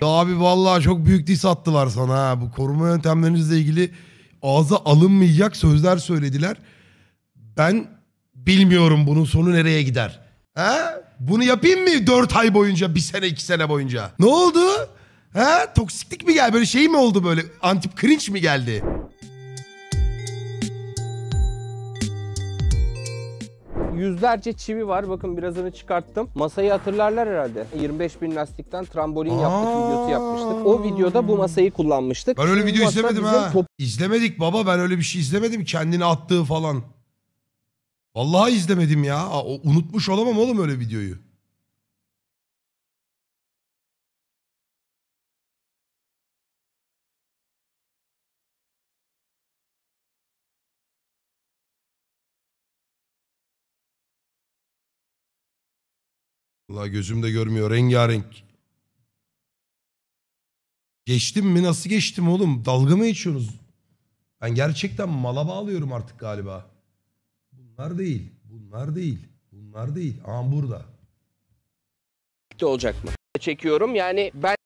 Ya abi vallahi çok büyük diss attılar sana ha. Bu koruma yöntemlerinizle ilgili ağza alınmayacak sözler söylediler. Ben bilmiyorum bunun sonu nereye gider. Ha? Bunu yapayım mı 4 ay boyunca, bir sene, iki sene boyunca? Ne oldu? Ha? Toksiklik mi geldi? Böyle şey mi oldu böyle? Antip cringe mi geldi? Yüzlerce çivi var. Bakın birazını çıkarttım. Masayı hatırlarlar herhalde. 25 bin lastikten trambolin yaptık Aa. videosu yapmıştık. O videoda bu masayı kullanmıştık. Ben öyle Bu video masa izlemedim bizim ha. top- İzlemedik baba ben öyle bir şey izlemedim. Kendini attığı falan. Vallahi izlemedim ya. Aa, o- unutmuş olamam oğlum öyle videoyu. Vallahi gözümde görmüyor. Rengarenk. Geçtim mi? Nasıl geçtim oğlum? Dalga mı geçiyorsunuz? Ben gerçekten mala bağlıyorum artık galiba. Bunlar değil. Bunlar değil. Bunlar değil. Aa burada. olacak mı? Çekiyorum. Yani ben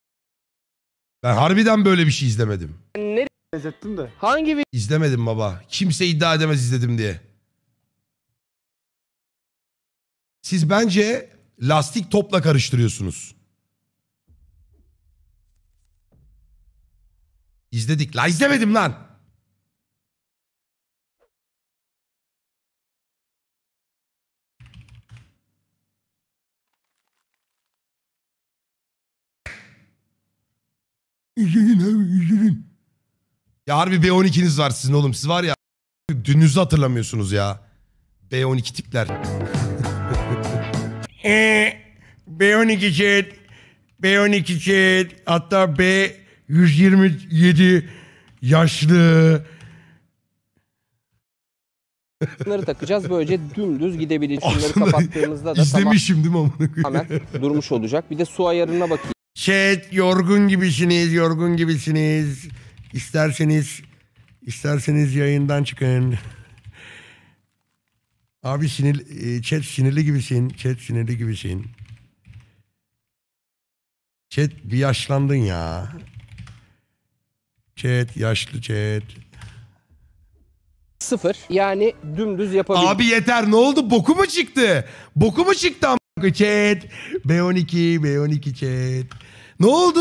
Ben harbiden böyle bir şey izlemedim. nereye benzettim de. hangi İzlemedim baba. Kimse iddia edemez izledim diye. Siz bence lastik topla karıştırıyorsunuz. İzledik. La izlemedim lan. İzledin abi izledin. Ya harbi B12'niz var sizin oğlum. Siz var ya dününüzü hatırlamıyorsunuz ya. B12 tipler. Ee, B12 chat, B12 chat, hatta B127 yaşlı. bunları takacağız. Böylece dümdüz gidebilir. Şunları kapattığımızda da İzlemişim değil mi amına koyayım? tamamen durmuş olacak. Bir de su ayarına bakayım. Chat yorgun gibisiniz, yorgun gibisiniz. İsterseniz, isterseniz yayından çıkın. Abi sinir, e, chat sinirli gibisin, chat sinirli gibisin. Chat bir yaşlandın ya. Chat yaşlı chat. Sıfır. Yani dümdüz yapabilir. Abi yeter ne oldu? Boku mu çıktı? Boku mu çıktı koyayım? Chat. B12, B12 chat. Ne oldu?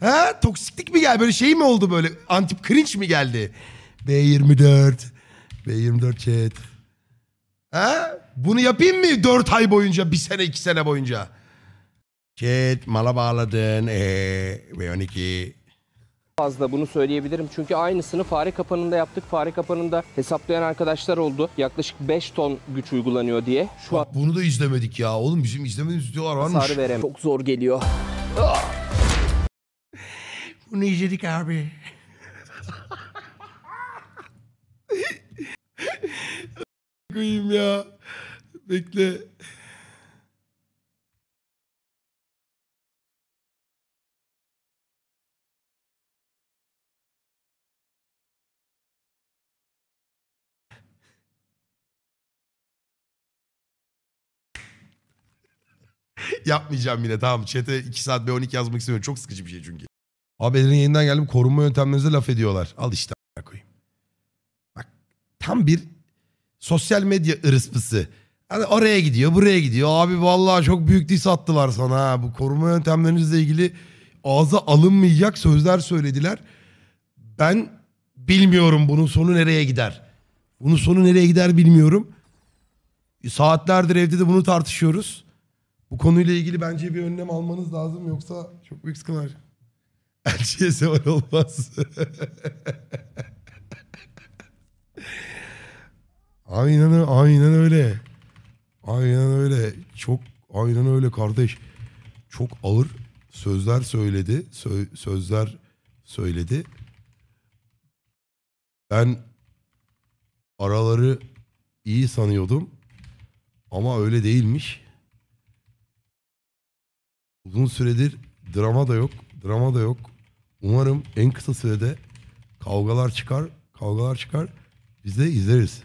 Ha? Toksiklik mi geldi? Böyle şey mi oldu böyle? Antip cringe mi geldi? B24. B24 chat. Ha? Bunu yapayım mı 4 ay boyunca, bir sene, iki sene boyunca? Chat, mala bağladın. Ee, B12. fazla bunu söyleyebilirim. Çünkü aynısını fare kapanında yaptık. Fare kapanında hesaplayan arkadaşlar oldu. Yaklaşık 5 ton güç uygulanıyor diye. Şu an Bak bunu da izlemedik ya. Oğlum bizim izlemediğimiz videolar varmış. hasarı veremem. Çok zor geliyor. Bunu izledik abi. koyayım ya. Bekle. Yapmayacağım yine tamam. Chat'e 2 saat B12 yazmak istemiyorum. Çok sıkıcı bir şey çünkü. Abi Eder'in yayından geldim. Korunma yöntemlerinize laf ediyorlar. Al işte koyayım. Bak tam bir sosyal medya ırıspısı. Hani oraya gidiyor, buraya gidiyor. Abi vallahi çok büyük diss attılar sana ha. Bu koruma yöntemlerinizle ilgili ağza alınmayacak sözler söylediler. Ben bilmiyorum bunun sonu nereye gider. Bunun sonu nereye gider bilmiyorum. Saatlerdir evde de bunu tartışıyoruz. Bu konuyla ilgili bence bir önlem almanız lazım yoksa çok büyük sıkıntı var. Elçiye seval olmaz. aynen, aynen öyle. Aynen öyle. Çok aynen öyle kardeş. Çok ağır sözler söyledi. Sö- sözler söyledi. Ben araları iyi sanıyordum. Ama öyle değilmiş. Uzun süredir drama da yok. Drama da yok. Umarım en kısa sürede kavgalar çıkar. Kavgalar çıkar. Biz de izleriz.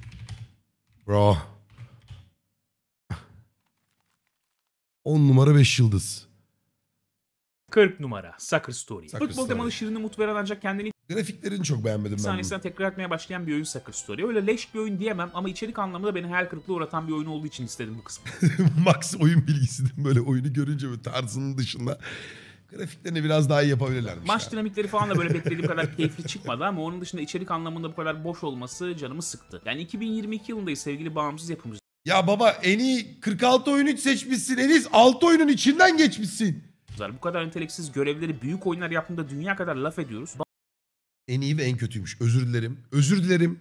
Bro. 10 numara 5 yıldız. 40 numara Soccer Story. Soccer Futbol Story. temalı şirin umut veren ancak kendini Grafiklerini çok beğenmedim ben. bunun. sahnesinden tekrar etmeye başlayan bir oyun Soccer Story. Öyle leş bir oyun diyemem ama içerik anlamında beni hayal kırıklığı uğratan bir oyun olduğu için istedim bu kısmı. Max oyun bilgisidir böyle oyunu görünce böyle tarzının dışında. Grafiklerini biraz daha iyi yapabilirlermiş. Maç ya. dinamikleri falan da böyle beklediğim kadar keyifli çıkmadı ama onun dışında içerik anlamında bu kadar boş olması canımı sıktı. Yani 2022 yılındayız sevgili bağımsız yapımcılar. Ya baba en iyi 46 oyunu seçmişsin. En iyi 6 oyunun içinden geçmişsin. Bu kadar niteliksiz görevleri büyük oyunlar yaptığında dünya kadar laf ediyoruz. En iyi ve en kötüymüş. Özür dilerim. Özür dilerim.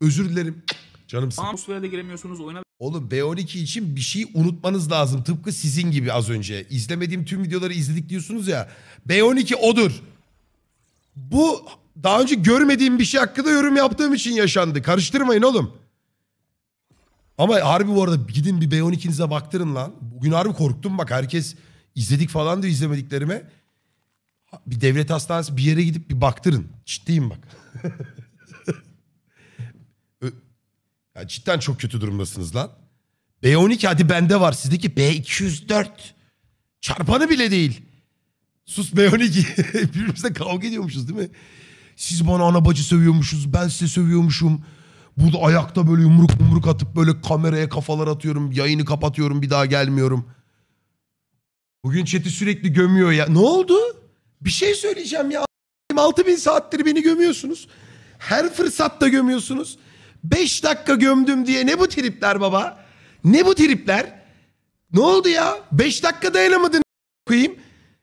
Özür dilerim. Canımsın. Atmosfere de giremiyorsunuz, oyuna Oğlum B12 için bir şey unutmanız lazım. Tıpkı sizin gibi az önce. İzlemediğim tüm videoları izledik diyorsunuz ya. B12 odur. Bu daha önce görmediğim bir şey hakkında yorum yaptığım için yaşandı. Karıştırmayın oğlum. Ama harbi bu arada gidin bir B12'nize baktırın lan. Bugün harbi korktum bak herkes izledik falan diyor izlemediklerime. Bir devlet hastanesi bir yere gidip bir baktırın. Ciddiyim bak. Ya cidden çok kötü durumdasınız lan. B12 hadi bende var. Sizdeki B204. Çarpanı bile değil. Sus B12. Birbirimizle kavga ediyormuşuz değil mi? Siz bana ana bacı sövüyormuşuz. Ben size sövüyormuşum. Burada ayakta böyle yumruk yumruk atıp böyle kameraya kafalar atıyorum. Yayını kapatıyorum bir daha gelmiyorum. Bugün chat'i sürekli gömüyor ya. Ne oldu? Bir şey söyleyeceğim ya. 6000 saattir beni gömüyorsunuz. Her fırsatta gömüyorsunuz. 5 dakika gömdüm diye ne bu tripler baba? Ne bu tripler? Ne oldu ya? 5 dakika dayanamadın koyayım.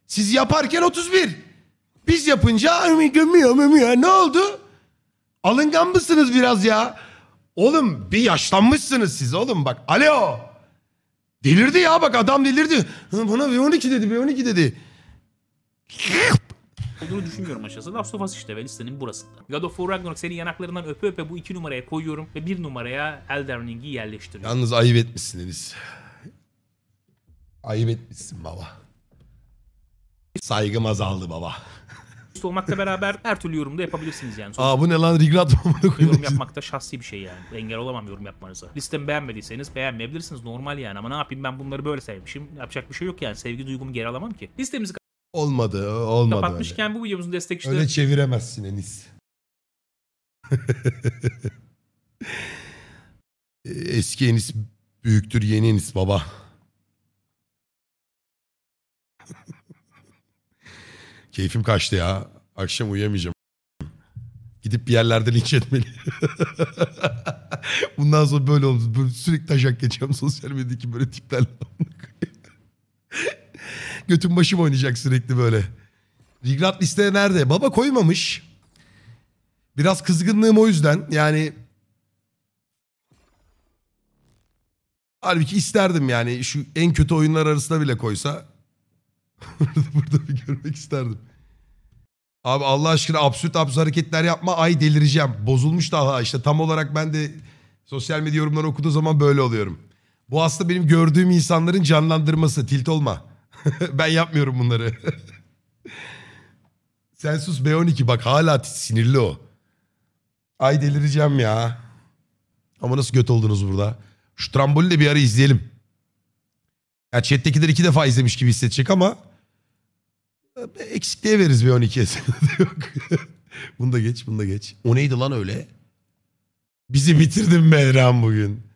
Siz yaparken 31. Biz yapınca "Ay, gömüyor gömüyor. Ne oldu? Alıngan mısınız biraz ya? Oğlum bir yaşlanmışsınız siz oğlum bak. Alo. Delirdi ya bak adam delirdi. Bana B12 dedi B12 dedi. Olduğunu düşünmüyorum açıkçası. Last of Us işte ve listenin burasında. God of War Ragnarok seni yanaklarından öpe öpe bu iki numaraya koyuyorum ve bir numaraya Elden Ring'i yerleştiriyorum. Yalnız ayıp etmişsin Enis. Ayıp etmişsin baba. Saygım azaldı baba. Üst olmakla beraber her türlü yorumda yapabilirsiniz yani. Sonuçta Aa bu ne lan Rigrat yorum yapmak da şahsi bir şey yani. Engel olamam yorum yapmanıza. Listemi beğenmediyseniz beğenmeyebilirsiniz normal yani ama ne yapayım ben bunları böyle sevmişim. Yapacak bir şey yok yani. Sevgi duygumu geri alamam ki. Listemizi Olmadı olmadı öyle. kapatmışken bu videomuzun destekçileri Öyle çeviremezsin Enis. Eski Enis büyüktür yeni Enis baba. Keyfim kaçtı ya. Akşam uyuyamayacağım. Gidip bir yerlerde linç etmeli. Bundan sonra böyle. Böyle sürekli taşak geçeceğim sosyal medyadaki böyle tiplerle. Götüm başım oynayacak sürekli böyle. Rigrat listeye nerede? Baba koymamış. Biraz kızgınlığım o yüzden. Yani halbuki isterdim yani şu en kötü oyunlar arasında bile koysa burada bir görmek isterdim. Abi Allah aşkına absürt absürt hareketler yapma ay delireceğim. Bozulmuş daha işte tam olarak ben de sosyal medya yorumları okuduğu zaman böyle oluyorum. Bu aslında benim gördüğüm insanların canlandırması. Tilt olma. ben yapmıyorum bunları. Sen sus B12 bak hala sinirli o. Ay delireceğim ya. Ama nasıl göt oldunuz burada? Şu trambolini de bir ara izleyelim. Ya chat'tekiler iki defa izlemiş gibi hissedecek ama eksikliğe veririz B12'ye. Yok. bunu da geç, bunu da geç. O neydi lan öyle? Bizi bitirdin Mehran bugün.